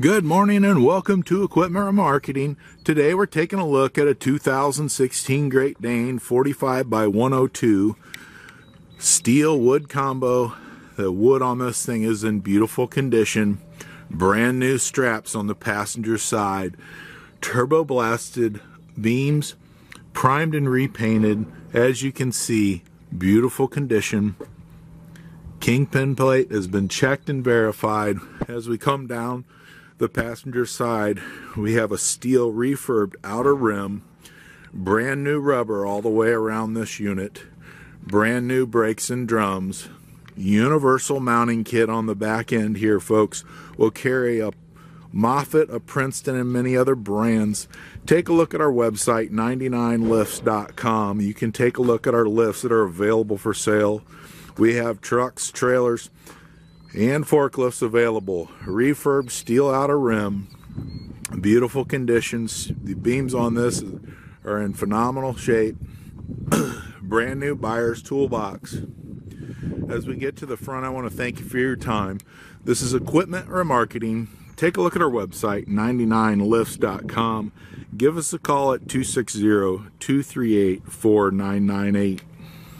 Good morning and welcome to Equipment Remarketing. Today we're taking a look at a 2016 Great Dane 45 by 102 steel wood combo. The wood on this thing is in beautiful condition. Brand new straps on the passenger side. Turbo blasted beams, primed and repainted. As you can see, beautiful condition. Kingpin plate has been checked and verified. As we come down, the passenger side, we have a steel refurbed outer rim, brand new rubber all the way around this unit, brand new brakes and drums, universal mounting kit on the back end here, folks. Will carry a Moffett, a Princeton, and many other brands. Take a look at our website, 99lifts.com. You can take a look at our lifts that are available for sale. We have trucks, trailers, and forklifts available. Refurb steel outer rim, beautiful conditions. The beams on this are in phenomenal shape. Brand new buyer's toolbox. As we get to the front, I want to thank you for your time. This is equipment remarketing. Take a look at our website, 99lifts.com. Give us a call at 260 238 4998.